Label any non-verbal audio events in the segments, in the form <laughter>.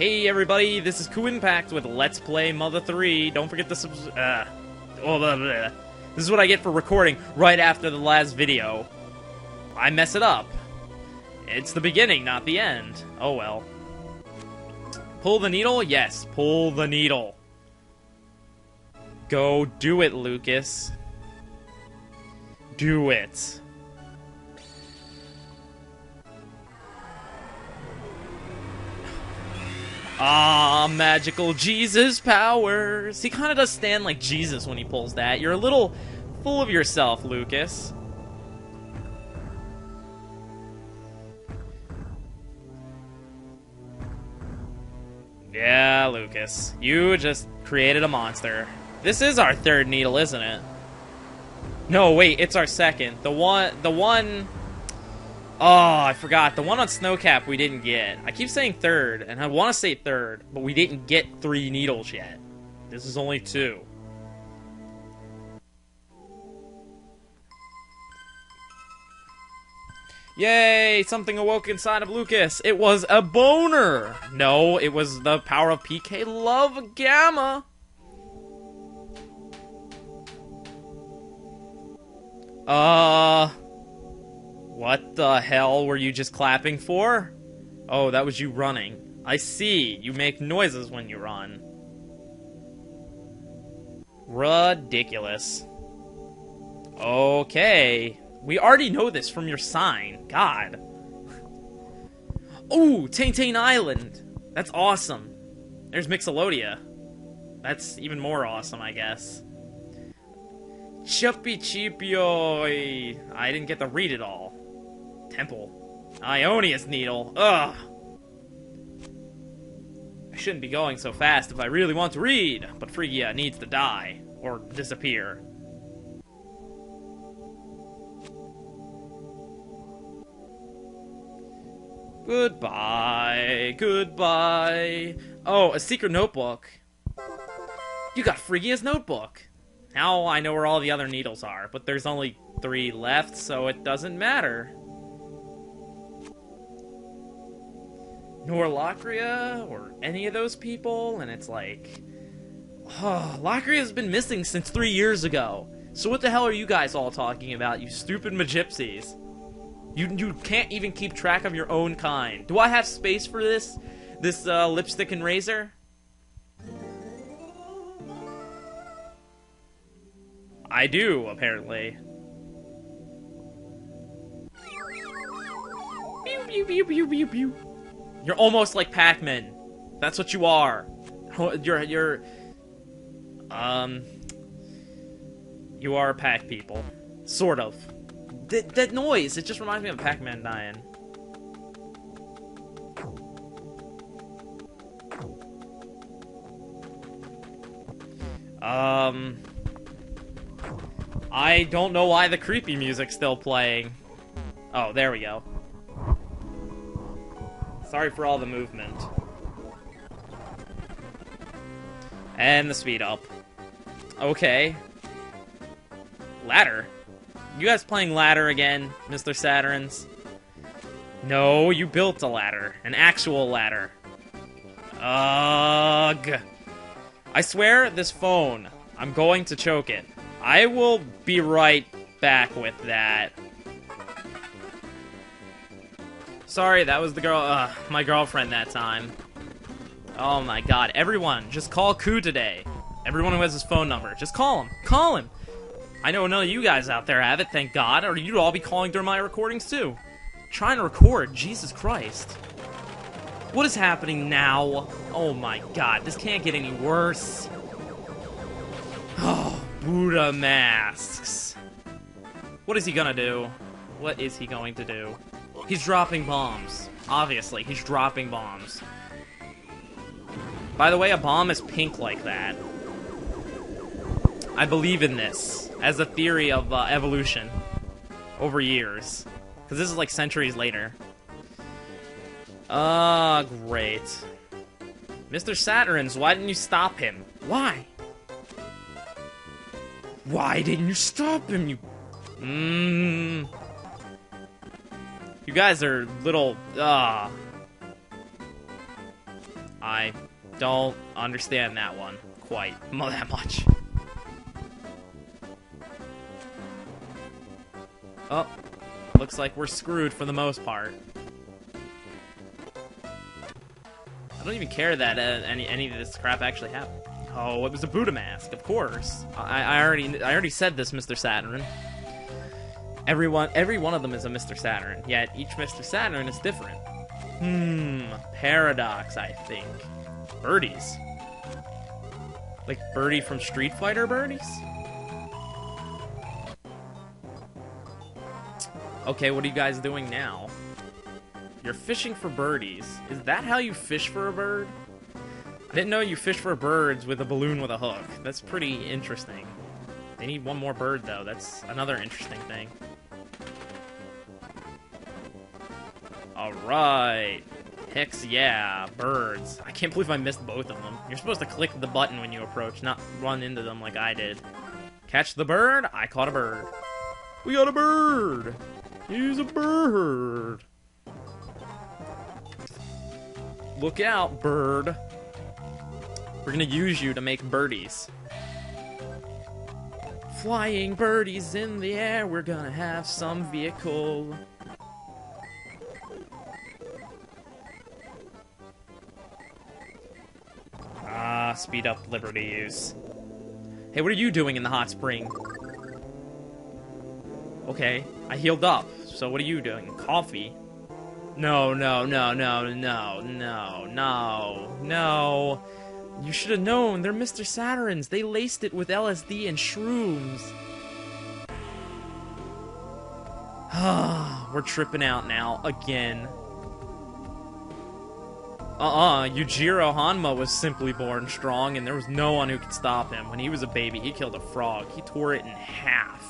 Hey everybody, this is Kuu Impact with Let's Play Mother 3. Don't forget to subs- uh, oh, blah, blah, blah. This is what I get for recording right after the last video. I mess it up. It's the beginning, not the end. Oh well. Pull the needle? Yes, pull the needle. Go do it, Lucas. Do it. Ah, magical Jesus powers. He kind of does stand like Jesus when he pulls that. You're a little full of yourself, Lucas. Yeah, Lucas. You just created a monster. This is our third needle, isn't it? No, wait, it's our second. The one the one Oh, I forgot. The one on Snowcap we didn't get. I keep saying third, and I want to say third, but we didn't get three needles yet. This is only two. Yay! Something awoke inside of Lucas. It was a boner! No, it was the power of PK Love Gamma! Uh... What the hell were you just clapping for? Oh, that was you running. I see. You make noises when you run. Ridiculous. Okay. We already know this from your sign. God. Ooh, Tanetane Island. That's awesome. There's Mixolydia. That's even more awesome, I guess. Chupichupyoi. I didn't get to read it all. Temple. Ionia's Needle. Ugh. I shouldn't be going so fast if I really want to read, but Phrygia needs to die. Or disappear. Goodbye. Goodbye. Oh, a secret notebook. You got Phrygia's notebook. Now I know where all the other needles are, but there's only three left, so it doesn't matter. Nor Locria or any of those people, and it's like, oh, Locria's been missing since three years ago. So what the hell are you guys all talking about, you stupid Magypsies? You you can't even keep track of your own kind. Do I have space for this? This uh, lipstick and razor? I do, apparently. Pew pew pew pew pew pew. You're almost like Pac-Man. That's what you are. You're you're um you are pack people. Sort of. That, that noise, it just reminds me of Pac-Man dying. Um I don't know why the creepy music's still playing. Oh, there we go. Sorry for all the movement. And the speed up. Okay. Ladder? You guys playing ladder again, Mr. Saturn's? No, you built a ladder. An actual ladder. Ugh. I swear, this phone, I'm going to choke it. I will be right back with that. Sorry, that was the girl, uh, my girlfriend that time. Oh my god, everyone, just call Kuu today. Everyone who has his phone number, just call him. Call him! I know none of you guys out there have it, thank god, or you'd all be calling during my recordings too. Trying to record, Jesus Christ. What is happening now? Oh my god, this can't get any worse. Oh, Buddha masks. What is he gonna do? What is he going to do? He's dropping bombs. Obviously, he's dropping bombs. By the way, a bomb is pink like that. I believe in this as a theory of uh, evolution over years. Because this is like centuries later. Ah, uh, great. Mr. Saturn's, why didn't you stop him? Why? Why didn't you stop him, you... Mmm... You guys are little, ah. Uh... I don't understand that one quite <laughs> that much. Oh, looks like we're screwed for the most part. I don't even care that uh, any any of this crap actually happened. Oh, it was a Buddha mask, of course. I, I already I already said this, Mr. Saturn. Everyone, every one of them is a Mr. Saturn. Yet each Mr. Saturn is different. Hmm, paradox. I think. Birdies. Like Birdie from Street Fighter birdies. Okay, what are you guys doing now? You're fishing for birdies. Is that how you fish for a bird? I didn't know you fish for birds with a balloon with a hook. That's pretty interesting. They need one more bird, though. That's another interesting thing. Alright. Hex yeah, birds. I can't believe I missed both of them. You're supposed to click the button when you approach, not run into them like I did. Catch the bird? I caught a bird. We got a bird! He's a bird! Look out, bird. We're gonna use you to make birdies. Flying birdies in the air, we're gonna have some vehicle. Speed up Liberty use. Hey, what are you doing in the hot spring? Okay, I healed up. So what are you doing? Coffee? No, no, no, no, no, no, no, no. You should have known. They're Mr. Saturns. They laced it with LSD and shrooms. <sighs> We're tripping out now, again. Uh-uh, Yujiro Hanma was simply born strong, and there was no one who could stop him. When he was a baby, he killed a frog. He tore it in half.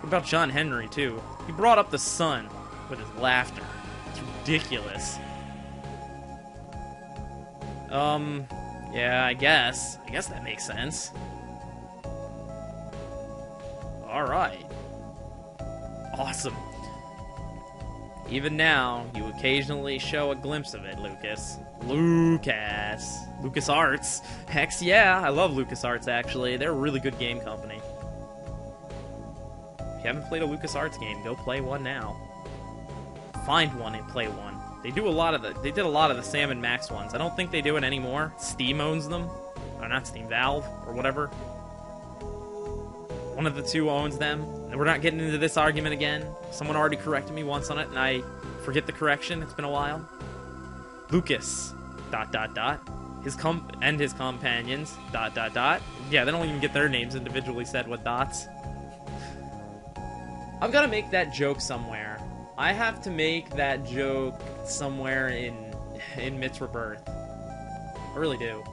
What about John Henry, too? He brought up the sun with his laughter. It's ridiculous. Um, yeah, I guess. I guess that makes sense. Alright. Even now, you occasionally show a glimpse of it, Lucas. Lucas. Lucas Arts. Hex yeah, I love Lucas Arts actually. They're a really good game company. If you haven't played a Lucas Arts game, go play one now. Find one and play one. They do a lot of the they did a lot of the Sam and Max ones. I don't think they do it anymore. Steam owns them. Or not Steam, Valve or whatever. One of the two owns them. We're not getting into this argument again. Someone already corrected me once on it, and I forget the correction. It's been a while. Lucas. Dot dot dot. His comp and his companions. Dot dot dot. Yeah, they don't even get their names individually said with dots. I've got to make that joke somewhere. I have to make that joke somewhere in in Mit's Rebirth. I really do.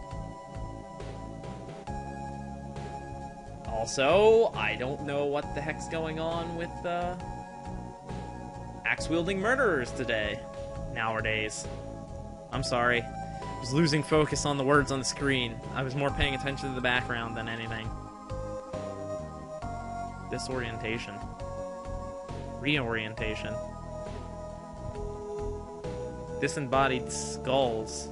Also, I don't know what the heck's going on with uh, axe-wielding murderers today, nowadays. I'm sorry. I was losing focus on the words on the screen. I was more paying attention to the background than anything. Disorientation. Reorientation. Disembodied skulls.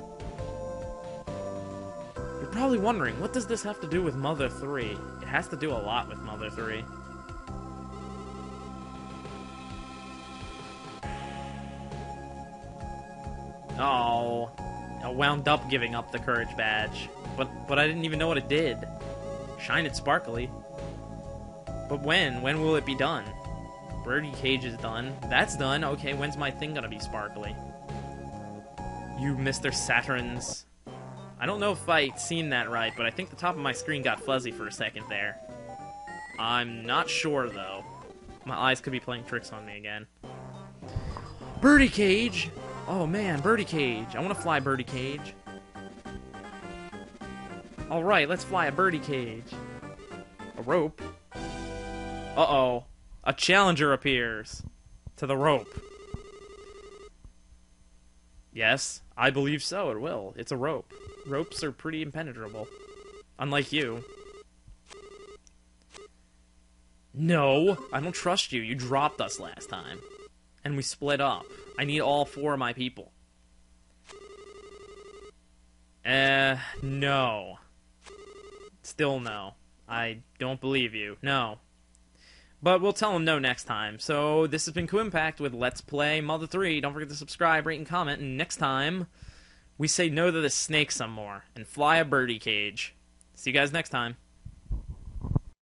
Probably wondering, what does this have to do with Mother 3? It has to do a lot with Mother 3. Oh, I wound up giving up the courage badge, but but I didn't even know what it did. Shine it sparkly. But when? When will it be done? Birdie cage is done. That's done. Okay, when's my thing gonna be sparkly? You Mr. Saturns. I don't know if I seen that right, but I think the top of my screen got fuzzy for a second there. I'm not sure, though. My eyes could be playing tricks on me again. Birdie cage! Oh man, birdie cage. I want to fly birdie cage. Alright, let's fly a birdie cage. A rope. Uh-oh. A challenger appears. To the rope. Yes, I believe so, it will. It's a rope ropes are pretty impenetrable. Unlike you. No, I don't trust you. You dropped us last time. And we split up. I need all four of my people. Eh, uh, no. Still no. I don't believe you. No. But we'll tell him no next time. So this has been KuuImpact with Let's Play Mother 3. Don't forget to subscribe, rate, and comment. And next time... We say no to the snake some more and fly a birdie cage. See you guys next time.